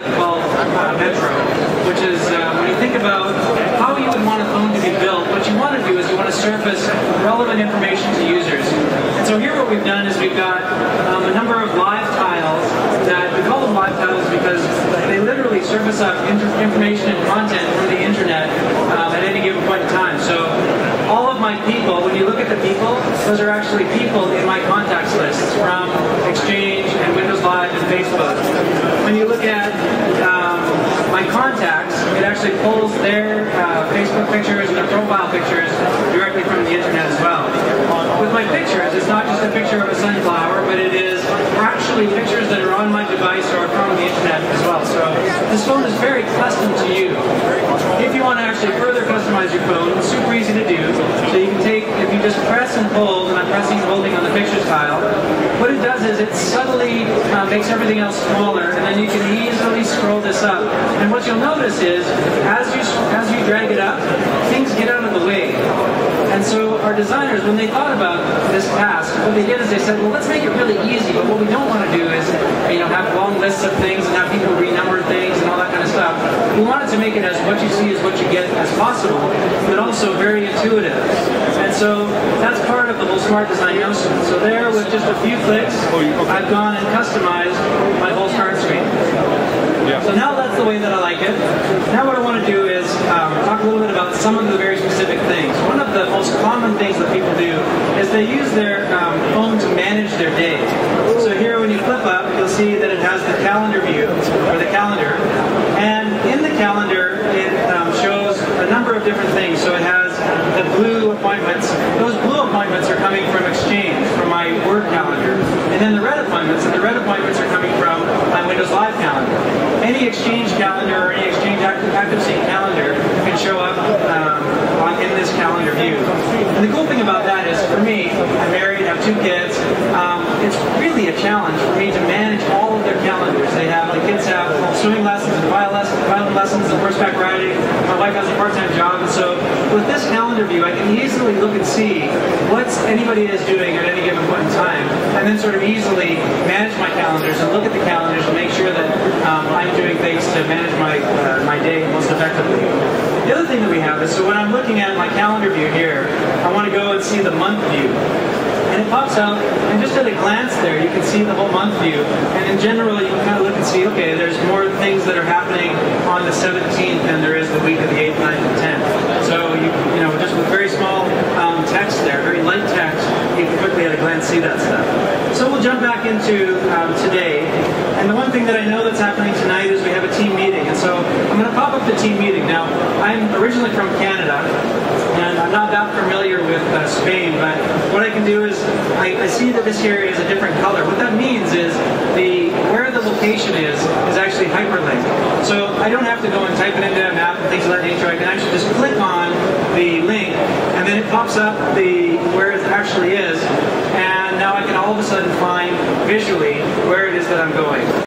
uh, Metro, which is uh, when you think about how you would want a phone to be built, what you want to do is you want to surface relevant information to users. And so here what we've done is we've got um, a number of live tiles that we call them live tiles because they literally surface up information and content from the internet um, at any given point in time. So all of my people, when you look at the people, those are actually people in my contacts list from Exchange and Windows Live and Facebook. When you look at um, my contacts, it actually pulls their uh, Facebook pictures and their profile pictures directly from the internet as well. With my pictures, it's not just a picture of a sunflower, but it is actually pictures that are on my device or from the internet as well. So this phone is very custom to you. If you want to actually further customize your phone, it's super easy to do. So you can take, if you just press and hold, and I'm pressing and holding on the pictures tile, what it does is it subtly uh, makes everything else smaller, and then you can easily scroll this up. And what you'll notice is, as you as you drag it up, things get out of the way. And so our designers, when they thought about this task, what they did is they said, well, let's make it really easy, but what we don't want to do is, you know, have long lists of things and have people renumber things and all that kind of stuff. We wanted to make it as what you see is what you get as possible, but also very intuitive. And so that's part of the whole smart design notion. So there, with just a few clicks, oh, I've gone and customized my whole start screen. Yeah. So now that's the way that I like it. Now what I want to do is um, talk a little bit about some of the very specific things. One of the most common things that people do is they use their um, phone to manage their day. So here when you flip up, you'll see that it has the calendar view, or the calendar. And in the calendar, it um, shows a number of different things. So it has the blue appointments. Those blue appointments are coming from my Word calendar. And then the red appointments, and the red appointments are coming from my Windows Live calendar. Any Exchange calendar or any Exchange Sync calendar can show up um, on, in this calendar view. And the cool thing about that is, for me, I'm married, I have two kids. Um, it's really a challenge for me to manage all of their calendars. They have, my kids have swimming lessons and violin lessons, violin lessons and horseback riding. My wife has a part-time job, and so with this calendar view, I can easily look and see what anybody is doing at any given point in time, and then sort of easily manage my calendars and look at the calendars and make sure that um, I'm to manage my uh, my day most effectively. The other thing that we have is so when I'm looking at my calendar view here, I want to go and see the month view. And it pops out, and just at a glance there, you can see the whole month view. And in general, you can kind of look and see, okay, there's more things that are happening on the 17th than there is the week of the 8th, 9th, and 10th. So, you, you know, just with very small um, text there, very light text, you can quickly at a glance see that stuff. So we'll jump back into um, today. And the one thing that I know that's happening tonight is we have a team meeting. And so I'm going to pop up the team meeting. Now, I'm originally from Canada, and I'm not that familiar with uh, Spain, but what I can do is I, I see that this here is a different color. What that means is the where the location is is actually hyperlinked. So I don't have to go and type it into a map and things of that nature. I can actually just click on the link, and then it pops up the where it actually is, and now I can all of a sudden find visually where it is that I'm going.